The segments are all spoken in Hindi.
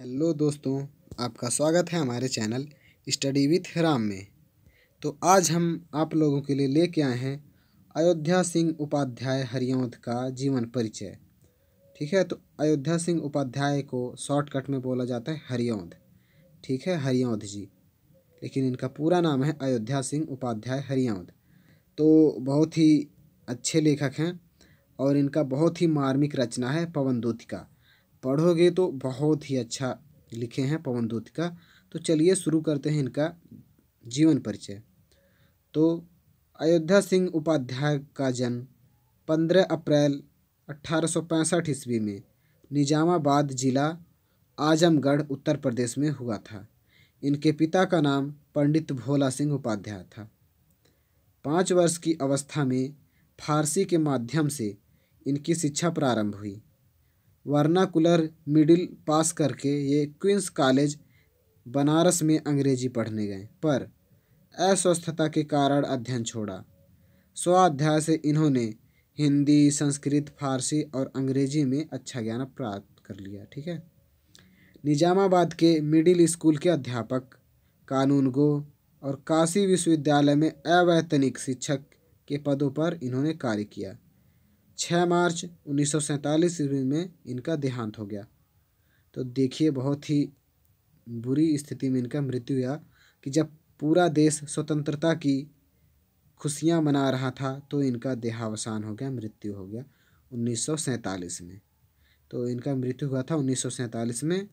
हेलो दोस्तों, आपका स्वागत है हमारे चैनल स्टडी विथ राम में। तो आज हम आप लोगों के लिए लेके आए हैं अयोध्या सिंह उपाध्याय हरियौंध का जीवन परिचय। ठीक है तो अयोध्या सिंह उपाध्याय को शॉर्टकट में बोला जाता है हरियौंध। ठीक है, हरियौंध जी। लेकिन इनका पूरा नाम है अयोध्या सिंह उपाध्याय हरियौंध। तो बहुत ही अच्छे लेखक हैं और इनका बहुत ही मार्मिक रचना है पवन दूतिका। पढ़ोगे तो बहुत ही अच्छा लिखे हैं पवन दूतिका तो चलिए शुरू करते हैं इनका जीवन परिचय। तो अयोध्या सिंह उपाध्याय का जन्म पंद्रह अप्रैल अट्ठारह ईस्वी में निजामाबाद ज़िला आजमगढ़, उत्तर प्रदेश में हुआ था। इनके पिता का नाम पंडित भोला सिंह उपाध्याय था। पाँच वर्ष की अवस्था में फारसी के माध्यम से इनकी शिक्षा प्रारंभ हुई। वर्नाकुलर मिडिल पास करके ये क्वींस कॉलेज बनारस में अंग्रेज़ी पढ़ने गए, पर अस्वस्थता के कारण अध्ययन छोड़ा। स्वाध्याय से इन्होंने हिंदी, संस्कृत, फारसी और अंग्रेज़ी में अच्छा ज्ञान प्राप्त कर लिया, ठीक है? निजामाबाद के मिडिल स्कूल के अध्यापक कानून गो और काशी विश्वविद्यालय में अवैतनिक शिक्षक के पदों पर इन्होंने कार्य किया। छः मार्च उन्नीस सौ सैंतालीस ईस्वी में इनका देहांत हो गया। तो देखिए, बहुत ही बुरी स्थिति में इनका मृत्यु हुआ कि जब पूरा देश स्वतंत्रता की खुशियाँ मना रहा था तो इनका देहावसान हो गया, मृत्यु हो गया उन्नीस सौ सैंतालीस में। तो इनका मृत्यु हुआ था उन्नीस सौ सैंतालीस में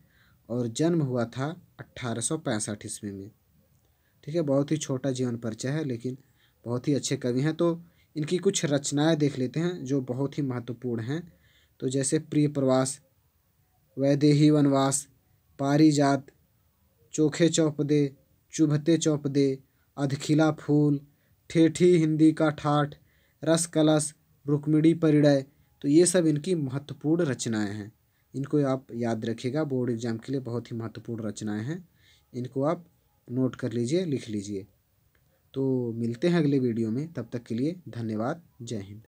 और जन्म हुआ था अट्ठारह ईस्वी में। ठीक है, बहुत ही छोटा जीवन परिचय है, लेकिन बहुत ही अच्छे कवि हैं। तो इनकी कुछ रचनाएँ देख लेते हैं, जो बहुत ही महत्वपूर्ण हैं। तो जैसे प्रिय प्रवास वैदेही वनवास, पारिजात, चोखे चौपदे, चुभते चौपदे, अधखिला फूल, ठेठी हिंदी का ठाठ रस कलश रुक्मिणी परिणय। तो ये सब इनकी महत्वपूर्ण रचनाएँ हैं। इनको आप याद रखिएगा, बोर्ड एग्ज़ाम के लिए बहुत ही महत्वपूर्ण रचनाएँ हैं। इनको आप नोट कर लीजिए, लिख लीजिए। तो मिलते हैं अगले वीडियो में तब तक के लिए धन्यवाद जय हिंद।